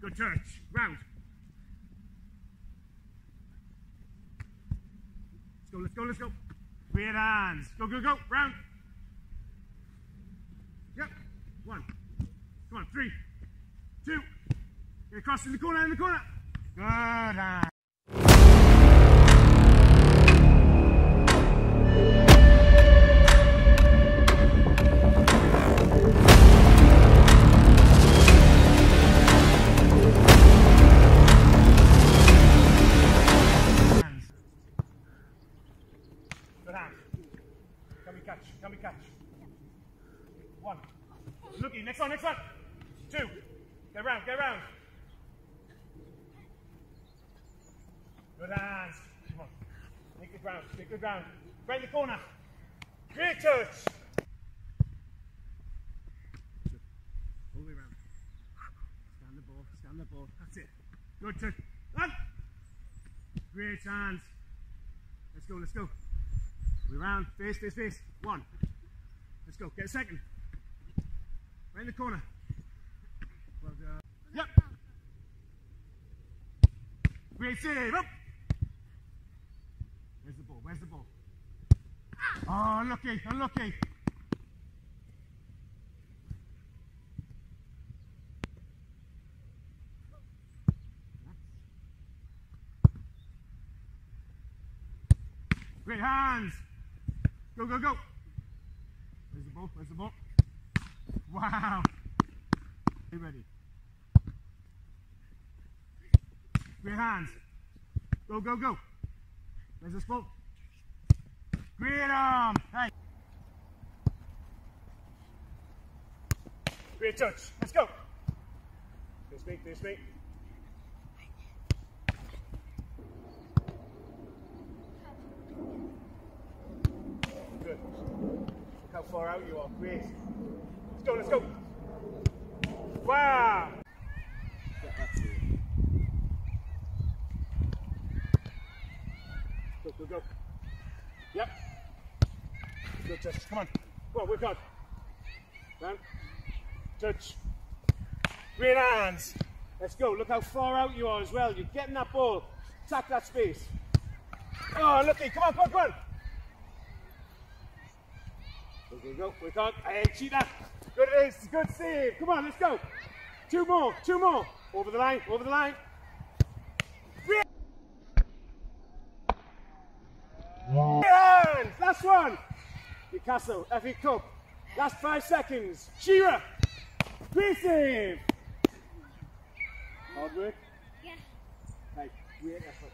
Good touch. Round. Let's go, let's go, let's go. Great hands. Go, go, go. Round. Yep. One. Come on. Three. Two. Get across in the corner, in the corner. Good Good hand. Can we catch? Can we catch? One. Looky, next one, next one. Two. Get round, get round. Good hands. Come on. Make it round, make it round. Right in the corner. Great touch. All the way round. Stand the ball, stand the ball. That's it. Good touch. One. Great hands. Let's go, let's go. We round, face, face, face. One. Let's go. Get a second. Right in the corner. Well. Yep. Great save. Up. Where's the ball? Where's the ball? Oh, unlucky, unlucky. Great hands. Go, go, go. Where's the ball? Where's the ball? Wow. You ready? Great hands. Go, go, go. Where's this ball? Great arm. Hey. Great touch. Let's go. This me, this me. Look how far out you are. Great. Let's go, let's go. Wow. Go, go, go. Yep. Good touch. Come on. Come on, work on. Round. Touch. Great hands. Let's go. Look how far out you are as well. You're getting that ball. Attack that space. Oh, looky. Come on, come on, come on. Go, go, go. Work on. Cheat that. Good it is. Good save. Come on, let's go. Two more. Two more. Over the line. Over the line. Hands. Last one. Picasso, FA Cup. Last five seconds. Shearer. Great save. Hard work. Yeah. Hey, great effort.